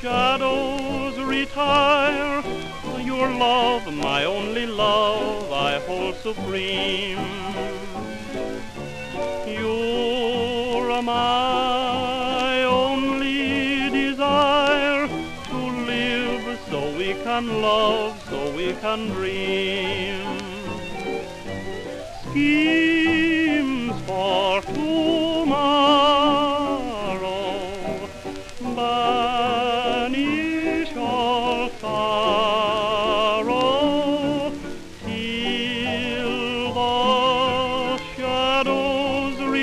shadows retire. Your love, my only love, I hold supreme. You're my only desire to live so we can love, so we can dream. Skip.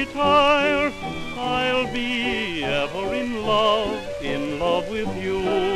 Retire. I'll be ever in love, in love with you.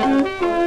Música